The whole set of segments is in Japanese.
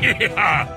Yeah!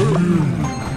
Boom.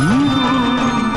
Uhum.